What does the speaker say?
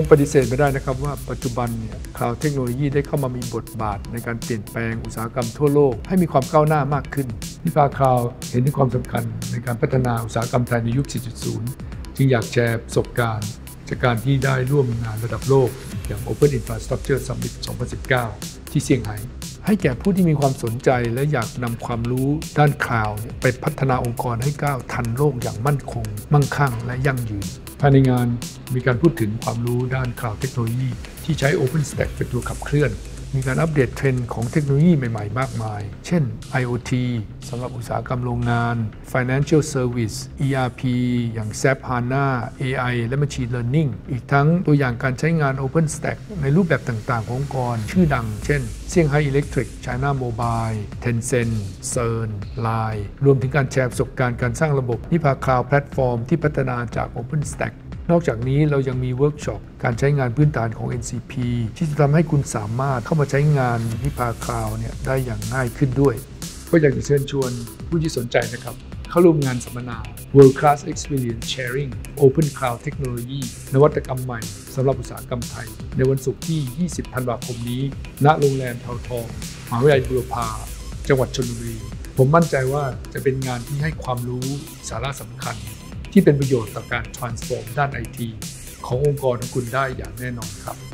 ปฏิเสธไม่ได้นะครับว่าปัจจุบันเนี่ย cloud เทคโนโลยีได้เข้ามามีบทบาทในการเปลี่ยนแปลงอุตสาหกรรมทั่วโลกให้มีความก้าวหน้ามากขึ้น Nipa Cloud เห็นถึงความสำคัญในการพัฒนาอุตสาหกรรมไทยในยุค 4.0 จึงอยากแชร์ประสบการณ์จากการที่ได้ร่วมงานระดับโลก อย่าง Open Infrastructure Summit 2019 ที่เซี่ยงไฮ้ให้แก่ผู้ที่มีความสนใจและอยากนำความรู้ด้าน cloud ไปพัฒนาองค์กรให้ก้าวทันโลกอย่างมั่นคง มั่งคั่งและยั่งยืน ภายในงานมีการพูดถึงความรู้ด้าน Cloud เทคโนโลยีที่ใช้ OpenStack เป็นตัวขับเคลื่อน มีการอัปเดตเทรนด์ของเทคโนโลยีใหม่ๆ มากมาย เช่น IoT สำหรับอุตสาหกรรมโรงงาน Financial Service ERP อย่าง SAP HANA AI และ Machine Learning อีกทั้งตัวอย่างการใช้งาน OpenStack ในรูปแบบต่างๆ ขององค์กร ชื่อดัง เช่น Shanghai Electric China Mobile Tencent CERN Line รวมถึงการแชร์ประสบการณ์การสร้างระบบ Nipa Cloud Platform ที่พัฒนาจาก OpenStack นอกจากนี้เรายังมีเวิร์กช็อปการใช้งานพื้นฐานของ NCP ที่จะทำให้คุณสามารถเข้ามาใช้งาน Nipa Cloud เนี่ยได้อย่างง่ายขึ้นด้วย ก็อยากจะเชิญชวนผู้ที่สนใจนะครับเข้าร่วมงานสัมมนา World Class Experience Sharing Open Cloud Technology นวัตกรรมใหม่สำหรับอุตสาหกรรมไทย ในวันศุกร์ที่ 20 ธันวาคมนี้ ณ โรงแรมเทาทองมหาวิทยาลัยบุรพา จังหวัดชลบุรี ผมมั่นใจว่าจะเป็นงานที่ให้ความรู้สาระสำคัญ ที่เป็นประโยชน์ต่อการ transform ด้านไอทีขององค์กรของคุณได้อย่างแน่นอนครับ